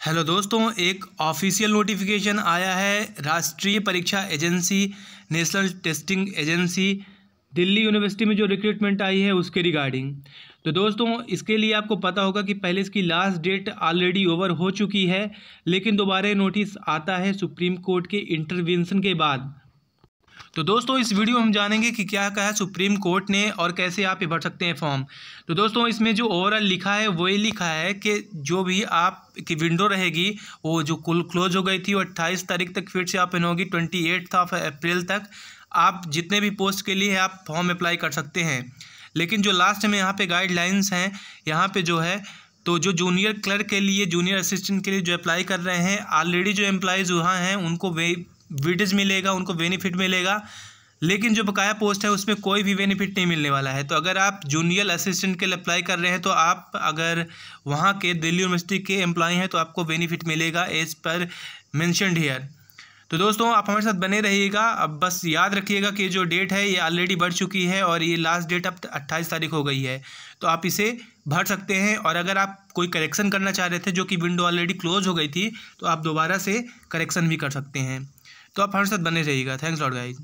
Hello दोस्तों, एक official notification आया है। राष्ट्रीय परीक्षा agency national testing agency Delhi university में जो रिक्रूटमेंट आई है, उसके रिगार्डिंग तो दोस्तों, इसके लिए आपको पता होगा कि पहले इसकी लास्ट डेट ऑलरेडी ओवर हो चुकी है, लेकिन दोबारा नोटिस आता है सुप्रीम कोर्ट के इंटरवेंशन के बाद। तो दोस्तों, इस वीडियो में हम जानेंगे कि क्या कहा सुप्रीम कोर्ट ने और कैसे आप भर सकते हैं फॉर्म। तो दोस्तों, इसमें जो ओवरऑल लिखा है वो ये लिखा है कि जो भी आप, की विंडो रहेगी, वो जो कुल क्लोज हो गई थी, वो अट्ठाईस तारीख तक फिर से ओपन होगी, ट्वेंटी एट्थ ऑफ़ अप्रैल तक। आप जितने भी पोस्ट के लिए आप फॉर्म अप्लाई कर सकते हैं। लेकिन जो लास्ट में यहाँ पे गाइडलाइंस हैं, यहाँ पे जो है तो जो जूनियर क्लर्क के लिए जूनियर असिस्टेंट के लिए जो अप्लाई कर रहे हैं ऑलरेडी जो एम्प्लॉयज़ वहाँ हैं, उनको वे विडेज मिलेगा, उनको बेनिफिट मिलेगा, लेकिन जो बकाया पोस्ट है उसमें कोई भी बेनिफिट नहीं मिलने वाला है। तो अगर आप जूनियर असिस्टेंट के लिए अप्लाई कर रहे हैं तो आप अगर वहाँ के दिल्ली यूनिवर्सिटी के एम्प्लॉय हैं तो आपको बेनिफिट मिलेगा एज पर मैंशनड हेयर तो दोस्तों, आप हमारे साथ बने रहिएगा। अब बस याद रखिएगा कि जो डेट है, ये ऑलरेडी बढ़ चुकी है और ये लास्ट डेट अब अट्ठाईस तारीख हो गई है। तो आप इसे भर सकते हैं और अगर आप कोई करेक्शन करना चाह रहे थे, जो कि विंडो ऑलरेडी क्लोज हो गई थी तो आप दोबारा से करेक्शन भी कर सकते हैं। तो आप हमारे साथ बने रहिएगा थैंक्स लॉट गाइज़